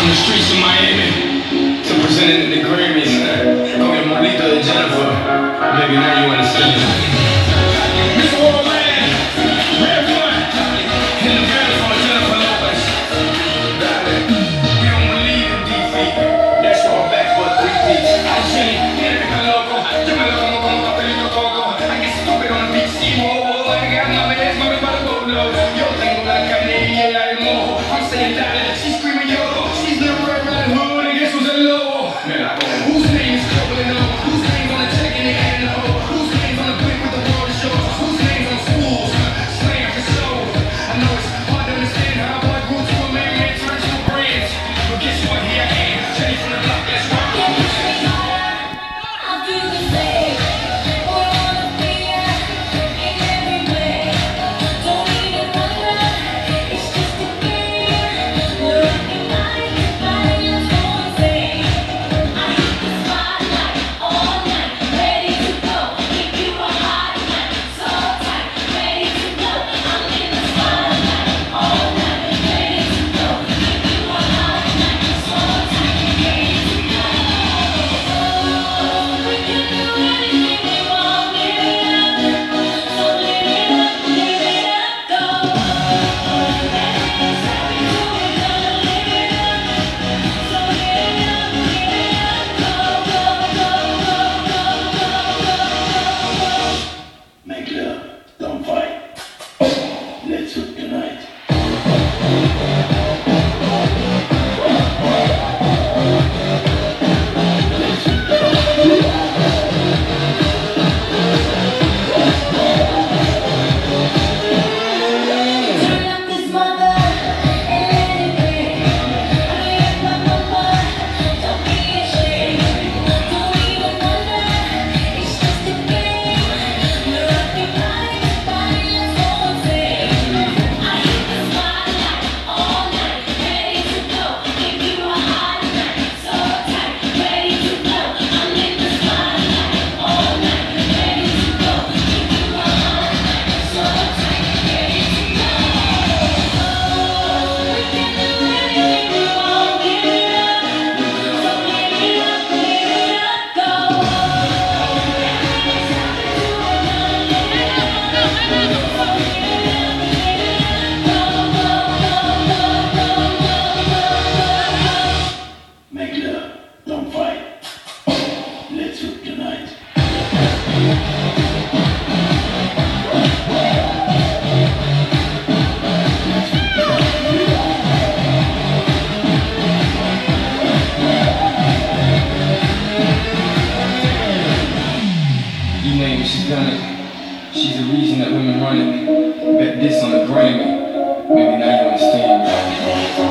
From the streets of Miami to presenting the Grammys. I mean, Molita and Jennifer. Maybe now you understand. Miss Orland, RedOne, in the building Jennifer Lopez. Darling, you don't believe in DC. That's why I'm back for three peaks. I see. I get stupid on the beach, see, whoa, whoa, I got nothing, that's my body, whoa, no. She's the reason that women run it. Bet this on a Grammy. Maybe now you understand.